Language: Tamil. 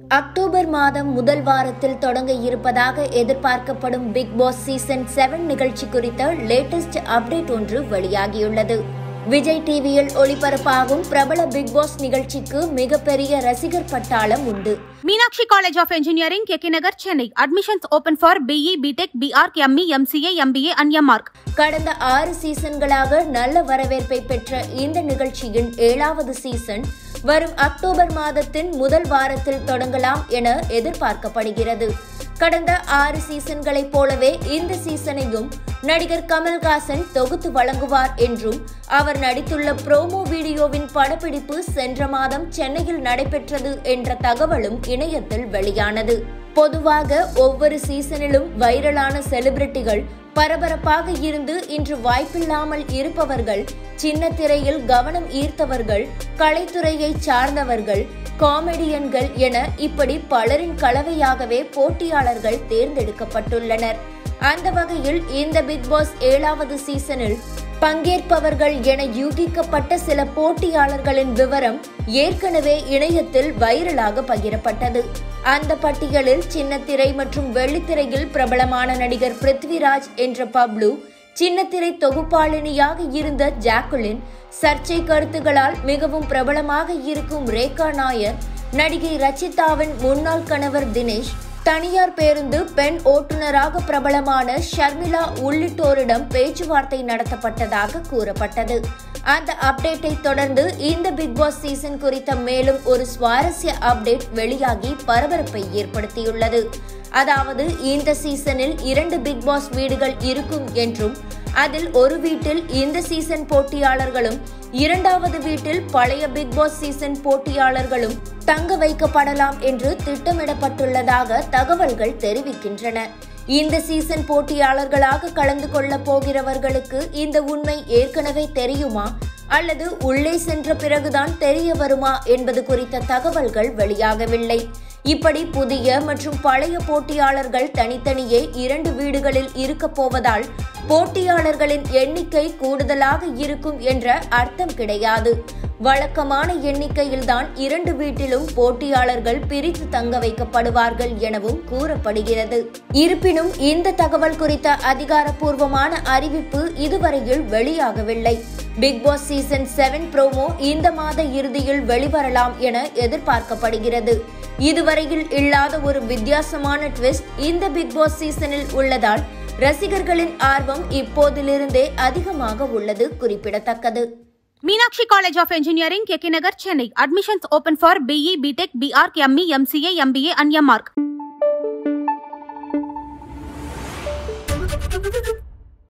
அக்டோபர் மாதம் முதல் வாரத்தில் தொடங்க இருப்பதாக எதிர்பார்க்கப்படும் பிக் பாஸ் சீசன் செவன் நிகழ்ச்சி குறித்த லேட்டஸ்ட் அப்டேட் ஒன்று வெளியாகியுள்ளது. விஜய் டிவியில் ஒளிபரப்பாகும் பிரபல பிக் பாஸ் நிகழ்ச்சிக்கு மிகப்பெரிய ரசிகர் பட்டாளம் உண்டு Meenakshi College of Engineering, KK Nagar, Chennai. Admissions open for BE, BTech, BArch, ME, MCA, MBA and MArch. கடந்த ஆறு சீசன்களாக நல்ல வரவேற்பை பெற்ற இந்த நிகழ்ச்சியின் ஏழாவது சீசன் வரும் அக்டோபர் மாதத்தின் முதல் வாரத்தில் தொடங்கலாம் என எதிர்பார்க்கப்படுகிறது கடந்த ஆறு சீசன்களைப் போலவே இந்த சீசனையும் நடிகர் கமல்ஹாசன் தொகுத்து வழங்குவார் என்றும் அவர் நடித்துள்ள ப்ரோமோ வீடியோவின் படப்பிடிப்பு சென்ற மாதம் சென்னையில் நடைபெற்றது என்ற தகவலும் இணையத்தில் வெளியானது. பொதுவாக ஒவ்வொரு சீசனிலும் வைரலான செலிபிரிட்டிகள் பரபரப்பாக இருந்து இன்று வாய்ப்பில்லாமல் இருப்பவர்கள் சின்ன திரையில் கவனம் ஈர்த்தவர்கள் கலைத்துறையை சார்ந்தவர்கள் காமெடியன்கள் என இப்படி பலரின் கலவையாகவே போட்டியாளர்கள் தேர்ந்தெடுக்கப்பட்டுள்ளனர். அந்த வகையில் இந்த பிக் பாஸ் ஏழாவது சீசனில் பங்கேற்பவர்கள் என யூகிக்கப்பட்ட சில போட்டியாளர்களின் விவரம் ஏற்கனவே இணையத்தில் வைரலாக பகிரப்பட்டது. அந்த பட்டியலில் சின்னத்திரை மற்றும் வெள்ளித்திரையில் பிரபலமான நடிகர் பிருத்விராஜ் என்ற பப்ளு சின்னத்திரை தொகுப்பாளினியாக இருந்த ஜாக்குலின் சர்ச்சை கருத்துகளால் மிகவும் பிரபலமாக இருக்கும் ரேகா நாயர் நடிகை ரச்சிதாவின் முன்னாள் கணவர் தினேஷ் தனியார் பேருந்து பெண் ஓட்டுநராக பிரபலமான ஷர்மிளா உள்ளிட்டோரிடம் பேச்சுவார்த்தை நடத்தப்பட்டதாக கூறப்பட்டது. அந்த அப்டேட்டை தொடர்ந்து இந்த பிக் பாஸ் சீசன் குறித்த மேலும் ஒரு சுவாரஸ்ய அப்டேட் வெளியாகி பரபரப்பை ஏற்படுத்தியுள்ளது. அதாவது இந்த சீசனில் இரண்டு பிக் பாஸ் வீடுகள் இருக்கும் என்றும் அதில் ஒரு வீட்டில் இந்த சீசன் போட்டியாளர்களும் இரண்டாவது வீட்டில் பழைய பிக் பாஸ் சீசன் போட்டியாளர்களும் தங்க வைக்கப்படலாம் என்று திட்டமிடப்பட்டுள்ளதாக தகவல்கள் தெரிவிக்கின்றன. இந்த சீசன் போட்டியாளர்களாக கலந்து கொள்ள போகிறவர்களுக்கு இந்த உண்மை ஏற்கனவே தெரியுமா? அல்லது உள்ளே சென்ற பிறகுதான் தெரிய வருமா? என்பது குறித்த தகவல்கள் வெளியாகவில்லை. இப்படி புதிய மற்றும் பழைய போட்டியாளர்கள் தனித்தனியே இரண்டு வீடுகளில் இருக்கப் போவதால் போட்டியாளர்களின் எண்ணிக்கை கூடுதலாக இருக்கும் என்ற அர்த்தம் கிடையாது. வழக்கமான எண்ணிக்கையில்தான் இரண்டு வீட்டிலும் போட்டியாளர்கள் பிரித்து தங்க வைக்கப்படுவார்கள் எனவும் கூறப்படுகிறது. இருப்பினும் இந்த தகவல் குறித்த அதிகாரப்பூர்வமான அறிவிப்பு இதுவரையில் வெளியாகவில்லை. Bigg Boss season seven promo இந்த மாத இறுதியில் வெளிவரலாம் என எதிர்பார்க்கப்படுகிறது. இதுவரையில் இல்லாத ஒரு வித்தியாசமான ட்விஸ்ட் இந்த பிக் பாஸ் சீசனில் உள்ளதால் ரசிகர்களின் ஆர்வம் இப்போதிலிருந்தே அதிகமாக உள்ளது குறிப்பிடத்தக்கது Meenakshi college of engineering K Nagar Chennai admissions open for BE BTech BArch ME MCA MBA and MArch